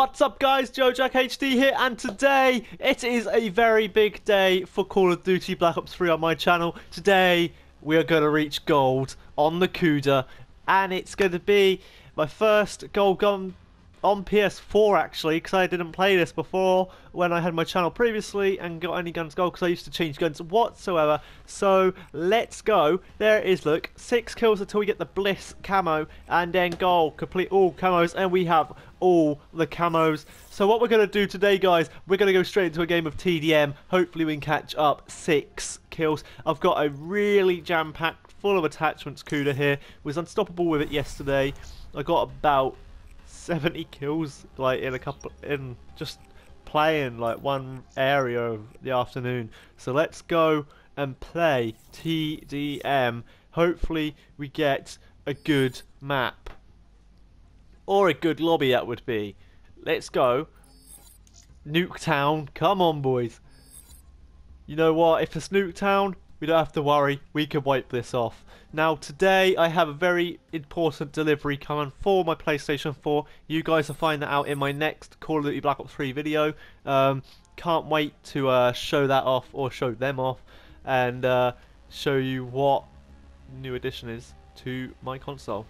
What's up guys, GeoJack HD here and today it is a very big day for Call of Duty Black Ops 3 on my channel. Today we are going to reach gold on the Kuda and it's going to be my first gold gun on PS4 actually because I didn't play this before when I had my channel previously and got any guns gold because I used to change guns whatsoever. So let's go. There it is look six kills until we get the bliss camo and then gold. Complete all camos and we have all the camos. So what we're going to do today guys we're going to go straight into a game of TDM hopefully we can catch up six kills. I've got a really jam-packed full of attachments Kuda here. Was unstoppable with it yesterday. I got about 70 kills like in a couple in just playing like one area of the afternoon. So let's go and play TDM hopefully we get a good map. Or a good lobby that would be. Let's go. Nuketown. Come on boys. You know what? If it's Nuketown we don't have to worry we can wipe this off now today I have a very important delivery coming for my PlayStation 4. You guys will find that out in my next Call of Duty Black Ops 3 video. Um, can't wait to uh, show that off or show them off and uh, show you what new addition is to my console.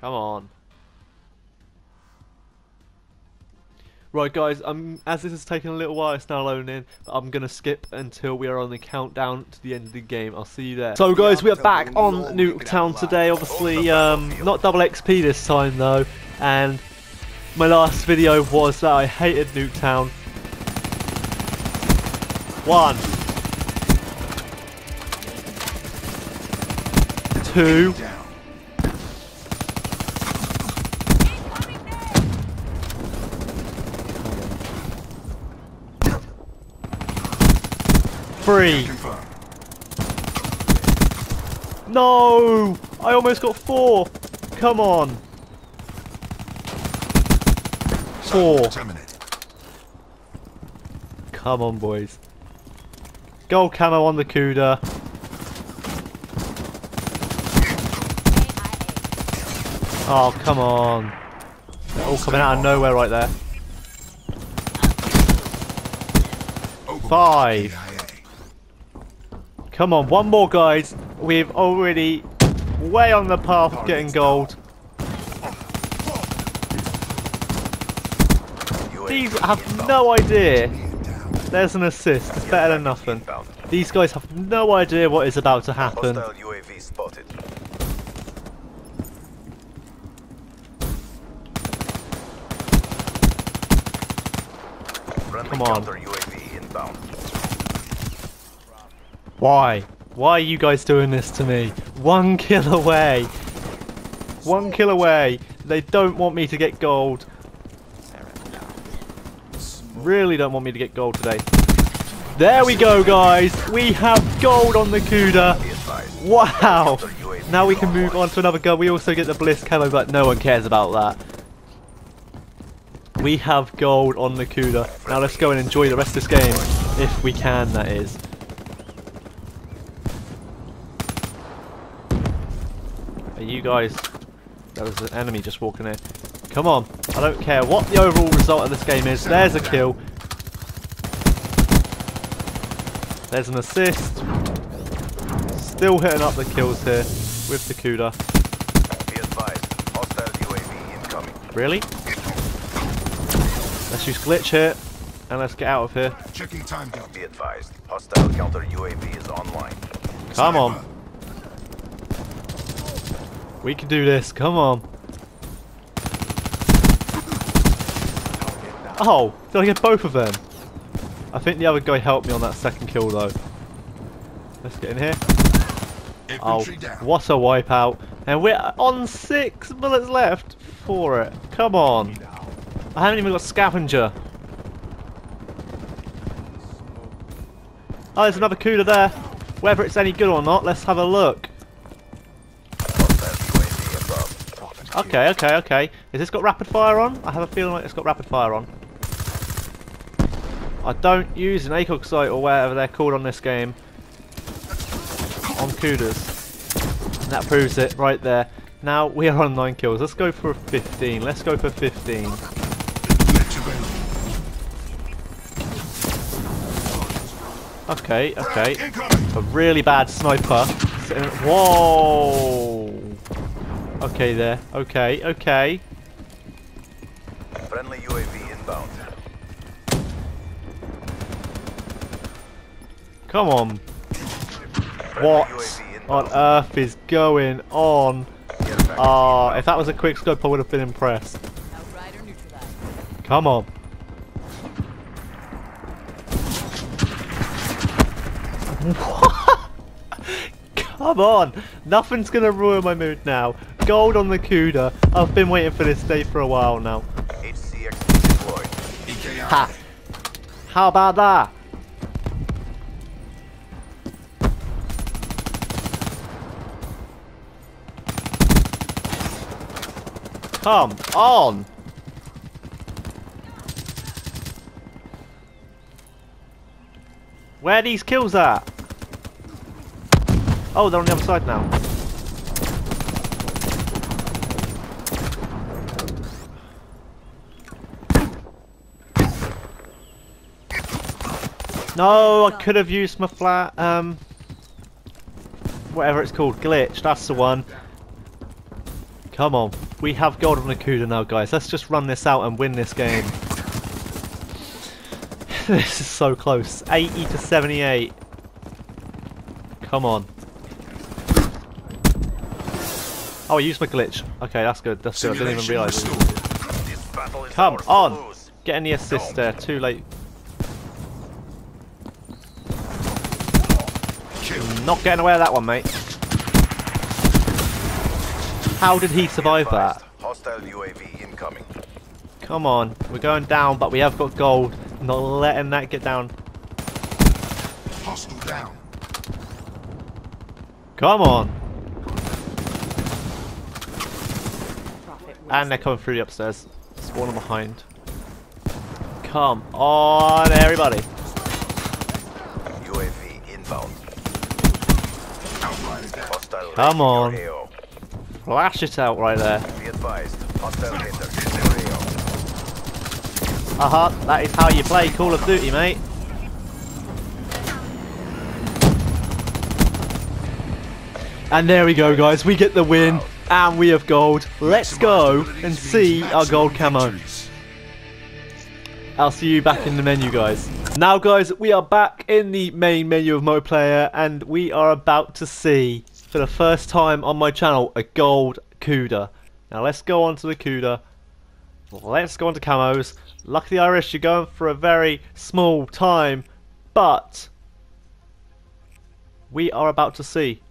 Come on. Right guys, um, as this has taken a little while, it's now loading in, but I'm going to skip until we are on the countdown to the end of the game. I'll see you there. So guys, we are back on Nuketown today, obviously, um, not double XP this time though, and my last video was that I hated Nuketown. One. Two. Three. No! I almost got four. Come on. Four. Come on, boys. Gold camo on the Kuda. Oh, come on. They're all coming out of nowhere right there. Five. Come on, one more guys. We've already way on the path of getting gold. These have no idea. There's an assist. It's better than nothing. These guys have no idea what is about to happen. Come on. Why? Why are you guys doing this to me? One kill away. One kill away. They don't want me to get gold. Really don't want me to get gold today. There we go, guys. We have gold on the Kuda. Wow. Now we can move on to another gun. We also get the Bliss camo, but no one cares about that. We have gold on the Kuda. Now let's go and enjoy the rest of this game. If we can, that is. You guys... There was an enemy just walking in. Come on. I don't care what the overall result of this game is. There's a kill. There's an assist. Still hitting up the kills here with the Kuda. Really? Let's use glitch here and let's get out of here. Checking time. Be advised. Hostile counter UAV is online. Come on. We can do this. Come on. Oh, did I get both of them? I think the other guy helped me on that second kill though. Let's get in here. Oh, what a wipeout. And we're on six bullets left for it. Come on. I haven't even got scavenger. Oh, there's another Kuda there. Whether it's any good or not, let's have a look. Okay, okay, okay. Has this got rapid fire on? I have a feeling like it's got rapid fire on. I don't use an ACOG sight or whatever they're called on this game on Kudas. And that proves it right there. Now we are on 9 kills. Let's go for 15. Let's go for 15. Okay, okay. A really bad sniper. Whoa! Okay there. Okay, okay. Friendly UAV inbound. Come on. Friendly What on earth is going on? Ah, if that was a quick scope, I would have been impressed. Come on. Come on! Nothing's gonna ruin my mood now. Gold on the Kuda. I've been waiting for this day for a while now. HCX deployed. EKI. Ha! How about that? Come on! Where are these kills at? Oh, they're on the other side now. No, I could have used my flat, um, whatever it's called, glitch. That's the one. Come on, we have gold on the Kuda now, guys. Let's just run this out and win this game. this is so close. 80 to 78. Come on. Oh, I used my glitch. Okay, that's good. That's good. I didn't even realise. it. restored. This battle is Come on. Getting the assist there. Too late. Kill. Not getting away with that one, mate. How did he survive that? Hostile UAV incoming. Come on, we're going down, but we have got gold. Not letting that get down. Hostile down. Come on. And they're coming through the upstairs. Spawning behind. Come on, everybody. Come on. Flash it out right there. Be advised. Hostile HATR in your AO. Aha, that is how you play Call of Duty, mate. And there we go, guys. We get the win, and we have gold. Let's go and see our gold camo. I'll see you back in the menu, guys. Now, guys, we are back in the main menu of MoPlayer, and we are about to see, for the first time on my channel, a gold Kuda. Now, let's go on to the Kuda. Let's go on to camos. Luckily, Irish, you're going for a very small time, but we are about to see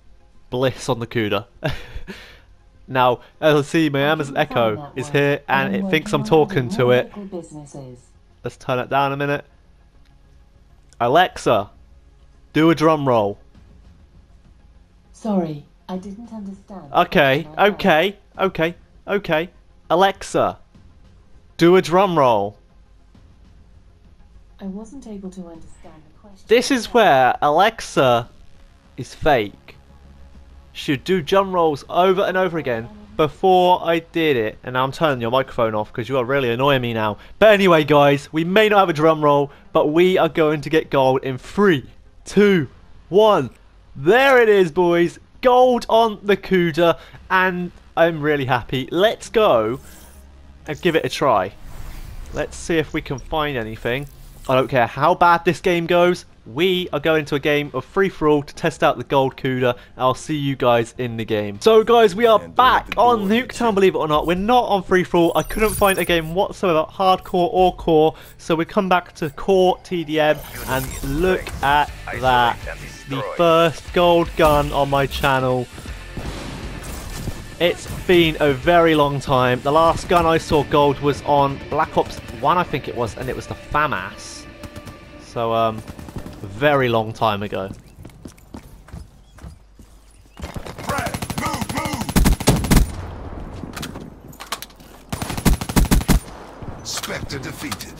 Bliss on the Kuda. now, as I see, my Amazon Echo is here, and it thinks I'm talking to it. Let's turn it down a minute. Alexa, do a drum roll. Sorry, I didn't understand. Okay, Can I help? okay, okay, okay. Alexa, do a drum roll. I wasn't able to understand the question. This is where Alexa is fake. She'd do drum rolls over and over again before I did it. And now I'm turning your microphone off because you are really annoying me now. But anyway, guys, we may not have a drum roll, but we are going to get gold in three, two, one. There it is, boys. Gold on the Kuda, and I'm really happy. Let's go and give it a try. Let's see if we can find anything. I don't care how bad this game goes. We are going to a game of free for all to test out the gold Kuda. I'll see you guys in the game. So guys, we are back on. Nuketown, believe it or not. We're not on free for all. I couldn't find a game whatsoever, hardcore or core. So we come back to core TDM and look at that. The first gold gun on my channel. It's been a very long time. The last gun I saw gold was on Black Ops 1, I think it was, and it was the FAMAS. So, um, very long time ago. Brad, move, move. Spectre defeated.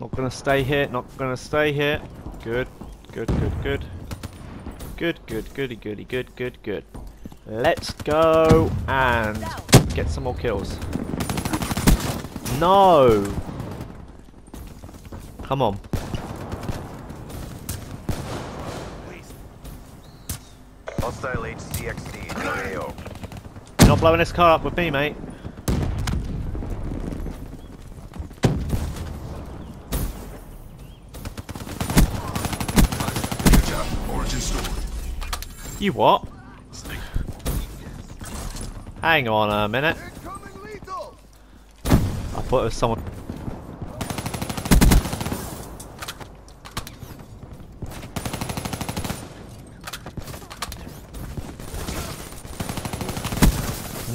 Not gonna stay here, not gonna stay here. Good, good, good, good. Good, good, goody, goody, good, good, good. Let's go and get some more kills. No! Come on. Hostile HCXD in your AO. You're not blowing this car up with me, mate. You what? Hang on a minute. I thought it was someone.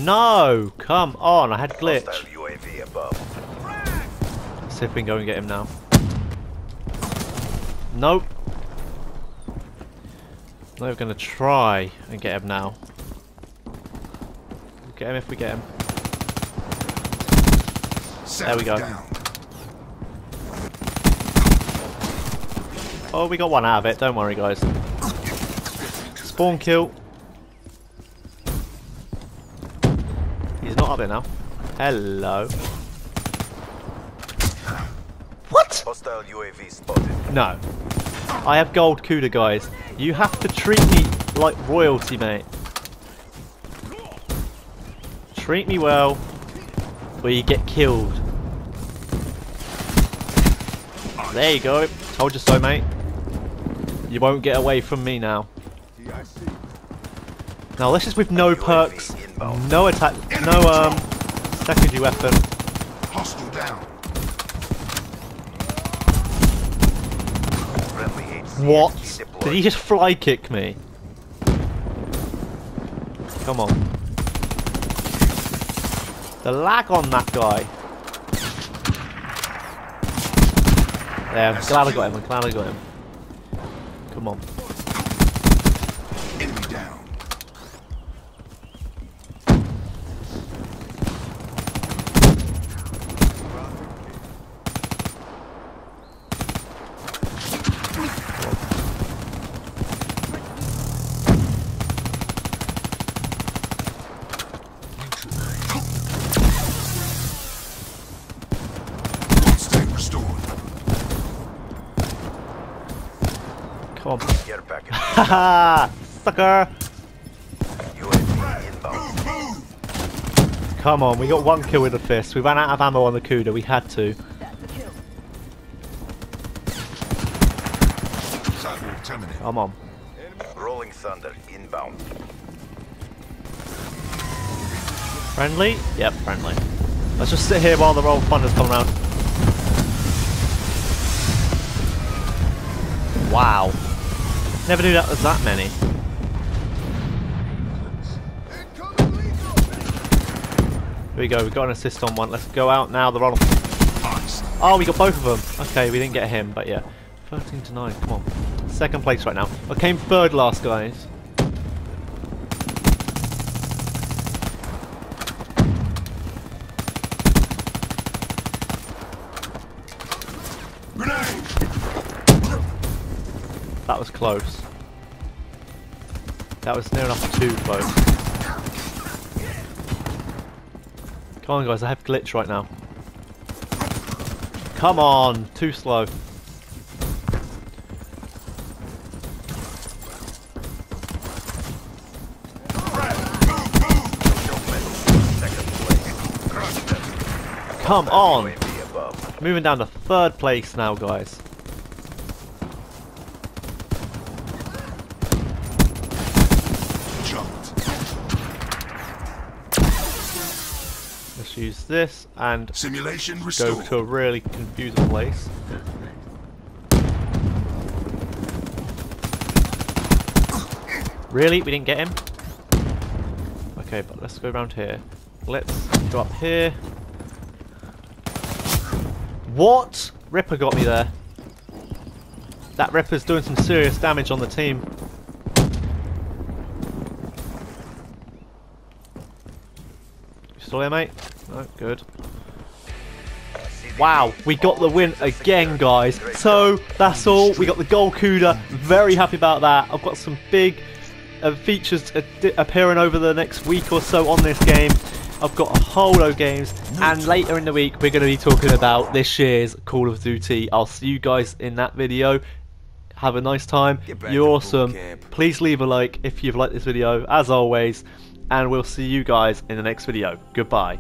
No! Come on, I had glitch. Hostile UAV above. Let's see if we can go and get him now. Nope. Not even gonna try and get him now. We'll get him if we get him. There we go. Down. Oh, we got one out of it. Don't worry, guys. Spawn kill. He's not up there now. Hello. What? Hostile UAV spotted. No. I have gold Kuda, guys. You have to treat me like royalty, mate. Treat me well, or you get killed. There you go. Told you so, mate. You won't get away from me now. Now this is with no perks, no attack, no um secondary weapon. Hostile down. What? Did he just fly kick me? Come on. The lag on that guy. There, I'm glad I got him, I'm glad I got him. Come on. Come on. Haha! Sucker! Come on, we got one kill with the fist. We ran out of ammo on the Kuda, we had to. That's a kill. Sidewalk terminated. Come on. Rolling Thunder inbound. Friendly? Yep, friendly. Let's just sit here while the roll thunders come around. Wow. Never knew that was that many. Here we go, We've got an assist on one. Let's go out now, the. Nice. Oh, we got both of them. Okay, we didn't get him, but yeah. 13 to 9, come on. Second place right now. I came third last, guys. That was close. That was near enough too close. Come on guys, I have glitch right now. Come on, too slow. Come on! Moving down to third place now, guys. Jumped. Let's use this and Simulation go restored. to a really confusing place. Really? We didn't get him? Okay, but let's go around here. Let's go up here. What? Ripper got me there. That Ripper's doing some serious damage on the team. Still there, mate? No, good. Wow, we got the win again, guys. So that's all. We got the gold Kuda. Very happy about that. I've got some big uh, features uh, appearing over the next week or so on this game. I've got a whole load of games, and later in the week we're going to be talking about this year's Call of Duty. I'll see you guys in that video. Have a nice time. You're awesome. Please leave a like if you've liked this video, as always, and we'll see you guys in the next video. Goodbye.